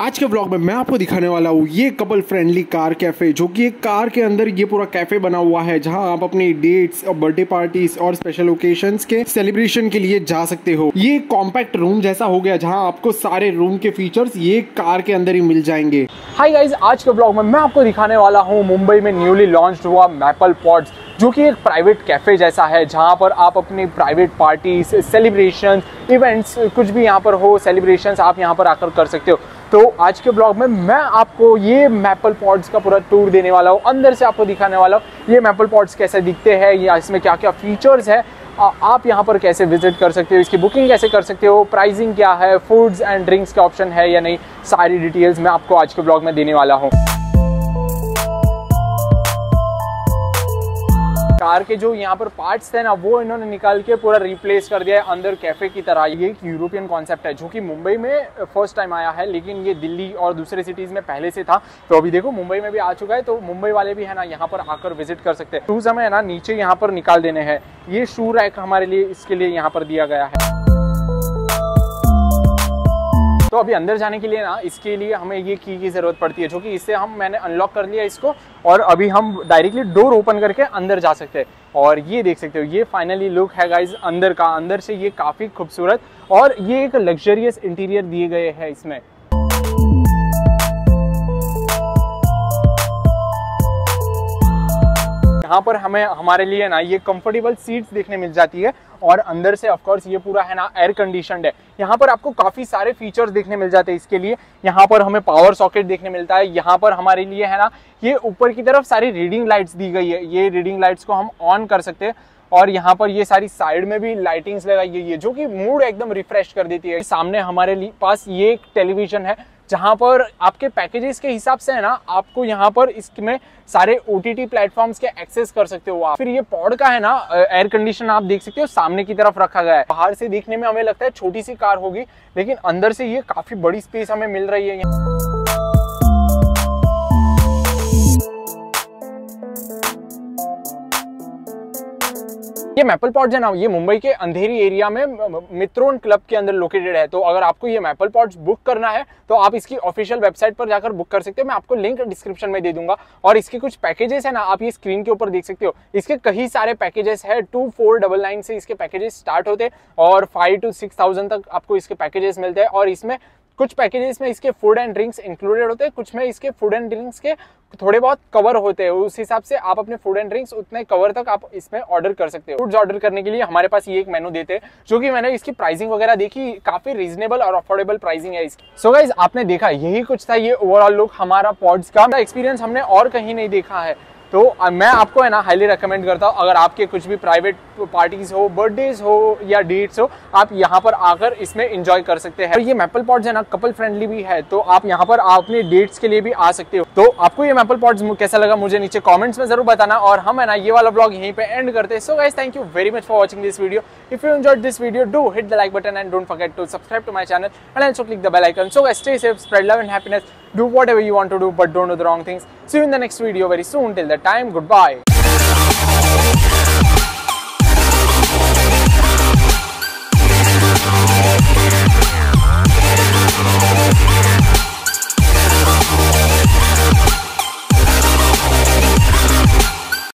आज के ब्लॉग में मैं आपको दिखाने वाला हूँ ये कपल फ्रेंडली कार कैफ़े जो कि एक कार के अंदर ये पूरा कैफ़े बना हुआ है, जहाँ आप अपनी डेट्स और बर्थडे पार्टीज़ और स्पेशल ओकेशंस के सेलिब्रेशन के लिए जा सकते हो। ये कॉम्पैक्ट रूम जैसा हो गया, जहाँ आपको सारे रूम के फीचर्स ये कार के अंदर ही मिल जाएँगे। हाय गाइज़ आज के ब्लॉग में मैं आपको दिखाने वाला हूँ मुंबई में न्यूली लॉन्च हुआ मैपल पॉड्स जो कि एक प्राइवेट कैफ़े जैसा है, जहाँ पर आप अपनी प्राइवेट पार्टीज़ सेलिब्रेशन इवेंट्स कुछ भी यहाँ पर हो सेलिब्रेशंस आप यहाँ पर आकर कर सकते हो। तो आज के ब्लॉग में मैं आपको ये मैपल पॉड्स का पूरा टूर देने वाला हूँ, अंदर से आपको दिखाने वाला हूँ। ये मैपल पॉड्स कैसे दिखते हैं, या इसमें क्या क्या फीचर्स है आप यहाँ पर कैसे विज़िट कर सकते हो, इसकी बुकिंग कैसे कर सकते हो प्राइसिंग क्या है फूड्स एंड ड्रिंक्स के ऑप्शन है या नहीं, सारी डिटेल्स मैं आपको आज के ब्लॉग में देने वाला हूँ। कार के जो यहाँ पर पार्ट्स थे ना, वो इन्होंने निकाल के पूरा रिप्लेस कर दिया है अंदर कैफ़े की तरह। ये एक यूरोपियन कॉन्सेप्ट है, जो कि मुंबई में फ़र्स्ट टाइम आया है, लेकिन ये दिल्ली और दूसरे सिटीज़ में पहले से था। तो अभी देखो, मुंबई में भी आ चुका है तो मुंबई वाले भी है ना, यहाँ पर आकर विज़िट कर सकते हैं। शूज़ हमें ना, नीचे यहाँ पर निकाल देने हैं। ये शू रैक हमारे लिए, इसके लिए यहाँ पर दिया गया है। अभी अंदर जाने के लिए ना, इसके लिए हमें ये की की ज़रूरत पड़ती है, जो कि इससे हम, मैंने अनलॉक कर लिया इसको, और अभी हम डायरेक्टली डोर ओपन करके अंदर जा सकते हैं। और ये देख सकते हो, ये फाइनली लुक है गाइज़ अंदर का, अंदर से ये काफ़ी खूबसूरत और ये एक लग्जरियस इंटीरियर दिए गए हैं इसमें। यहाँ पर हमें, हमारे लिए ना ये कंफर्टेबल सीट्स देखने मिल जाती है और अंदर से ऑफकोर्स ये पूरा है ना एयर कंडीशन है। यहाँ पर आपको काफ़ी सारे फीचर्स देखने मिल जाते हैं इसके लिए। यहाँ पर हमें पावर सॉकेट देखने मिलता है। यहाँ पर हमारे लिए है ना, ये ऊपर की तरफ़ सारी रीडिंग लाइट्स दी गई है। ये रीडिंग लाइट्स को हम ऑन कर सकते हैं और यहाँ पर ये सारी साइड में भी लाइटिंग्स लगाई गई है, जो कि मूड एकदम रिफ्रेश कर देती है। सामने हमारे पास ये एक टेलीविज़न है जहाँ पर आपके पैकेजेस के हिसाब से है ना, आपको यहाँ पर इसमें सारे ओ टी टी प्लेटफॉर्म्स के एक्सेस कर सकते हो आप। फिर ये पॉड का है ना एयर कंडीशन आप देख सकते हो, सामने की तरफ़ रखा गया है। बाहर से देखने में हमें लगता है छोटी सी कार होगी, लेकिन अंदर से ये काफ़ी बड़ी स्पेस हमें मिल रही है यहाँ। ये मैपल पॉट्स है ना, ये मुंबई के अंधेरी एरिया में मित्रोन क्लब के अंदर लोकेटेड है। तो अगर आपको ये मैपल पॉट्स बुक करना है तो आप इसकी ऑफिशियल वेबसाइट पर जाकर बुक कर सकते हो। मैं आपको लिंक डिस्क्रिप्शन में दे दूँगा। और इसके कुछ पैकेजेस है ना, आप ये स्क्रीन के ऊपर देख सकते हो। इसके कई सारे पैकेजेस है। टू फोर डबल नाइन से इसके पैकेजेस स्टार्ट होते और फाइव टू सिक्स थाउज़ेंड तक आपको इसके पैकेजेस मिलते हैं। और इसमें कुछ पैकेजेस में इसके फ़ूड एंड ड्रिंक्स इंक्लूडेड होते हैं। कुछ में इसके फ़ूड एंड ड्रिंक्स के थोड़े बहुत कवर होते हैं, उस हिसाब से आप अपने फ़ूड एंड ड्रिंक्स उतने कवर तक आप इसमें ऑर्डर कर सकते हो। फूड्स ऑर्डर करने के लिए हमारे पास ये एक मेनू देते हैं, जो कि मैंने इसकी प्राइसिंग वगैरह देखी, काफ़ी रीजनेबल और अफोर्डेबल प्राइसिंग है इसकी। सो so गाइज़ आपने देखा, यही कुछ था, ये ओवरऑल लुक हमारा पॉड्स का। एक्सपीरियंस हमने और कहीं नहीं देखा है। तो मैं आपको, है ना हाईली रिकमेंड करता हूँ, अगर आपके कुछ भी प्राइवेट पार्टीज़ हो बर्थडेज हो, या डेट्स हो, आप यहाँ पर आकर इसमें इंजॉय कर सकते हैं। और ये मैपल पॉड्स है ना कपल फ्रेंडली भी है तो आप यहाँ पर अपने डेट्स के लिए भी आ सकते हो। तो आपको ये मैपल पॉड्स कैसा लगा मुझे नीचे कॉमेंट्स में ज़रूर बताना, और हम, है ना, ये वाला ब्लॉग यहीं पे एंड करते हैं। So guys thank you very much for watching this video if you enjoy this video do hit the like button and don't forget to subscribe to my channel and also click the bell icon so guys stay safe spread love and happiness do whatever you want to do, but don't do the wrong things. See you in the next video very soon. Till that time. Goodbye